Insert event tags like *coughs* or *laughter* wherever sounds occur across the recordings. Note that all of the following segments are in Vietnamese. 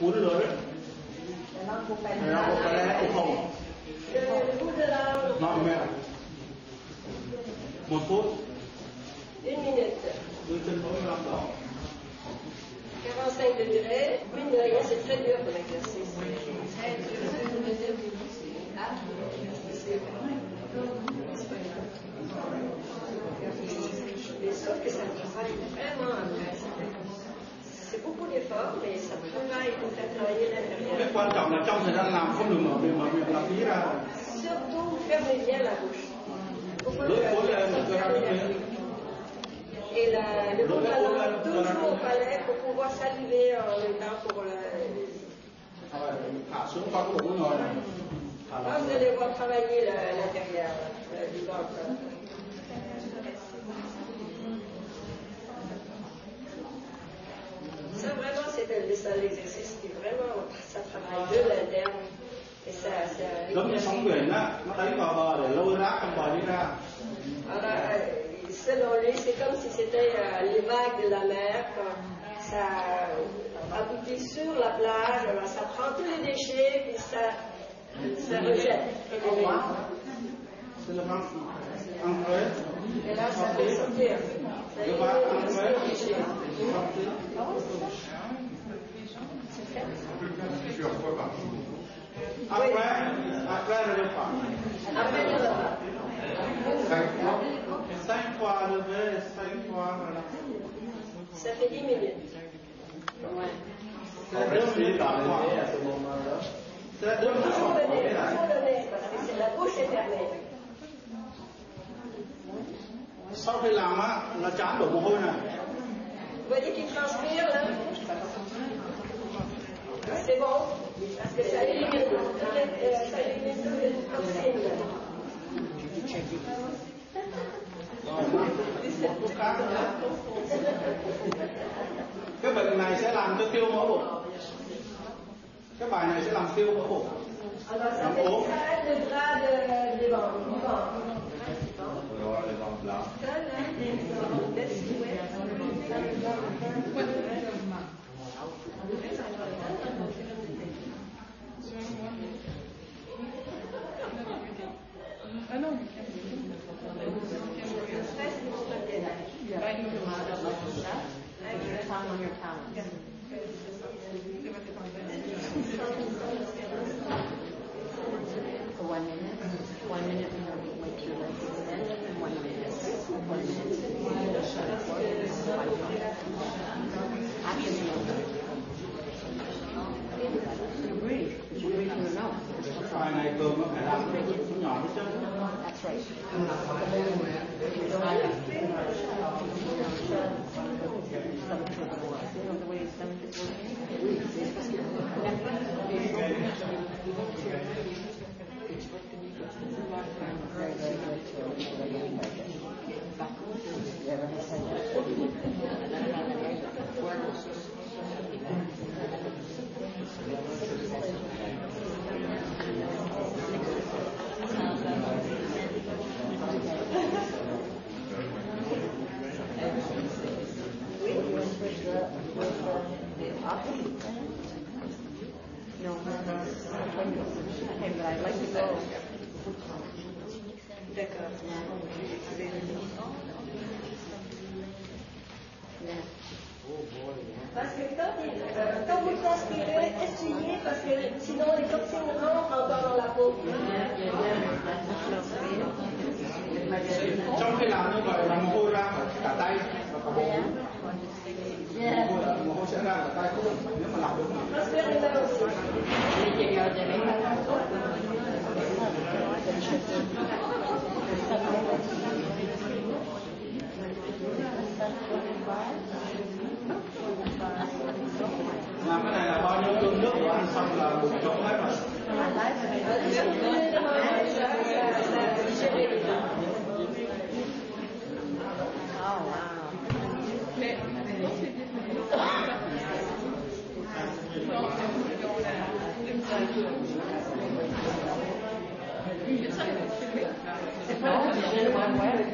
오늘은 degrés il y a la gauche. Et la, le monde a deux jours au palais pour pouvoir saliver le euh, temps pour la. Moi, je les vois travailler l'intérieur du ventre. Giống như sóng biển á nó đánh vào bờ để lôi rác trong bờ đi ra Alors, selon lui, c'est comme si c'était euh, les vagues de la mer. quand Ça aboutit sur la plage, alors ça prend tous les déchets, puis ça, ça rejette. le Et là, ça fait sortir. Ça le plusieurs fois par jour. après Cinq fois. Cinq fois cinq fois Ça fait dix minutes. Ouais. Ça donne par lever à ce moment-là. Ça donne toujours donné, toujours parce que c'est la bouche est fermée. Sau khi làm á, nó chán đổ mồ hôi transpire là. C'est bon, parce que ça élimine, ça một cái bệnh này sẽ làm cho tiêu mỡ bụng. Cái bài này sẽ làm tiêu mỡ bụng. Làm ốm. Fait Parce que quand, euh, quand vous transpirez, essuyez parce que sinon les toxines rentrent encore dans la peau. trong khi làm như vậy là mồ hôi ra cả tay và cả bụng mồ hôi sẽ ra cả tay nếu mà làm làm cái này là bao nhiêu cơm nước của ăn xong là bụng trống hết rồi Thank you.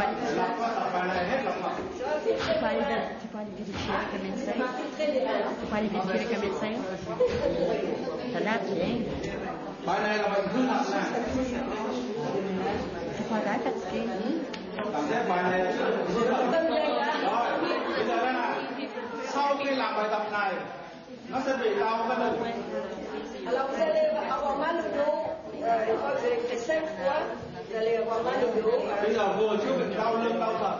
Tu peux aller, tu peux aller vérifier avec le médecin. Tu peux aller vérifier avec le Alors vous allez avoir mal au dos, euh, c'est cinq fois. Bây giờ vừa trước mình đau lưng, đau thật.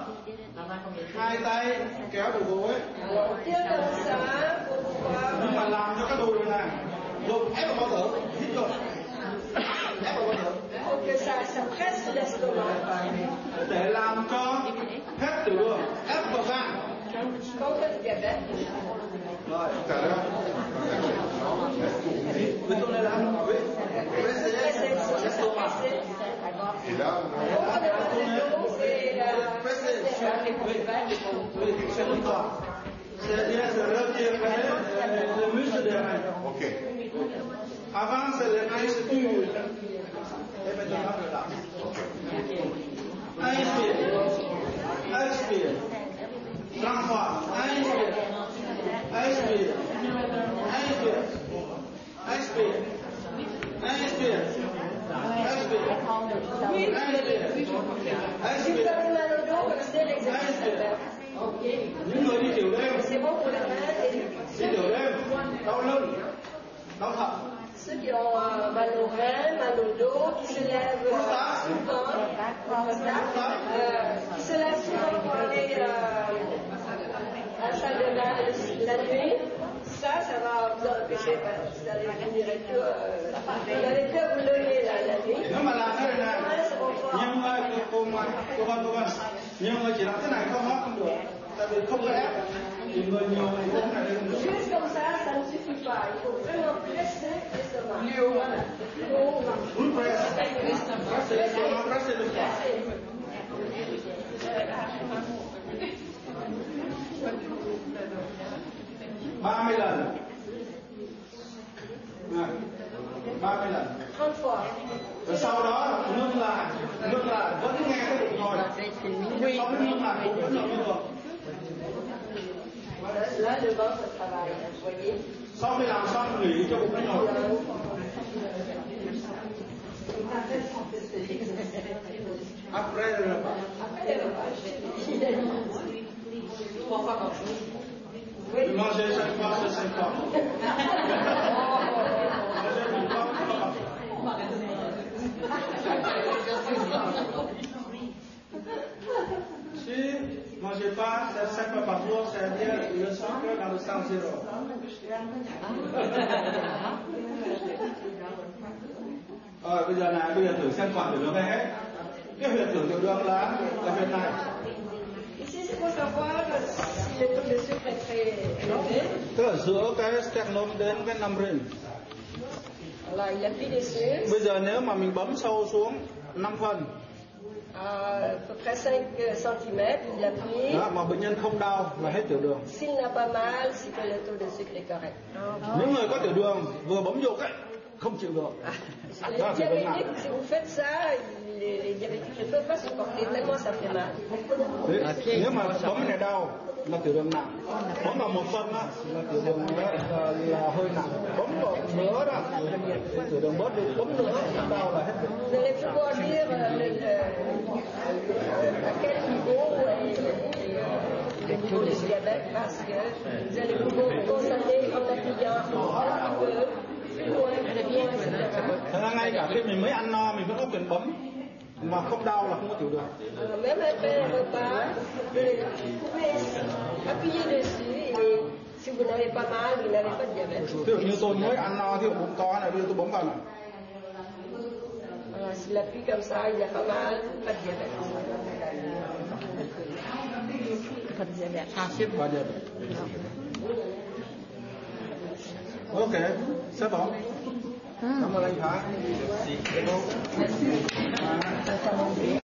Hai tay kéo đầu gối. Nhưng mà làm cho cái đùi này gục ép vào bao tử, hít ngực *coughs* ép vào bao tử. Để làm cho hết tiểu ép vào gan rồi le, le muscle des reins. ok. Avant, c'est les reins durs. Et maintenant, là. Những người đi tiểu đêm, đi tiểu đêm, đau lưng, đau thận. Ceux qui ont euh, mal au rein, mal au dos, qui se lèvent euh, souvent, euh, qui se lèvent souvent pour aller euh, à la salle de bain la nuit, ça, ça va vous empêcher, ben, vous allez finir et euh, vous allez que vous lever la, nuit. Ouais, c'est bon được, tại vì không có ép. Thì người nhiều người cũng này lên được. Juste comme ça, ça ne suffit pas. Il faut vraiment presser l'estomac. Voilà. Pour- Full press. Press it, so press it được. ba mươi lần. Này, ba mươi lần. 30 fois. Rồi sau đó ngưng lại, ngưng lại vẫn nghe cái bụng rồi. Sau cái ngưng lại bụng vẫn là như thường. devant ce travail, hein, vous voyez. Ça, on met Après le repas. Après le repas, je Trois fois par jour. Manger cinq fois, c'est. *laughs* mangez pas, c'est cinq fois par jour, c'est-à-dire le sucre dans le sang zéro. Rồi bây giờ này, bây giờ thử xem quả tiểu đường hay hết. Cái huyệt tưởng tiểu đường là là huyệt này. C'est. Tức là giữa cái sternum đến cái nằm dessus. Bây giờ nếu mà mình bấm sâu xuống 5 phần près 5 cm, il appuie. đó, mà bệnh nhân không đau là hết tiểu đường. S'il n'a pas mal, c'est que le taux de sucre est correct. Những người có tiểu đường vừa bấm dục ấy không chịu được. Les nặng. diabétiques, si vous faites ça, les, les diabétiques ne peuvent pas supporter, tellement ça fait mal. Nếu mà bấm này đau là tiểu đường nặng. Bấm vào một phân á, là tiểu đường là, là, hơi nặng. Bấm vào nữa đó tiểu đường bớt đi. Bấm nữa đau là hết. Vous allez pouvoir dire le, le- à quel niveau est le niveau de diabète parce que vous allez pouvoir vous constater en appuyant un petit peu plus loin, plus loin, etc. Thế là ngay cả khi mình mới ăn no mình vẫn có quyền bấm mà không đau là không có tiểu đường. Alors. Ví dụ như tôi mới ăn no, thì bụng to này, bây giờ tôi bấm vào này. Voilà, S'il appuie comme ça, il a pas mal, pas de Và giờ Ok, sẽ bỏ 咁啊，你睇，你好。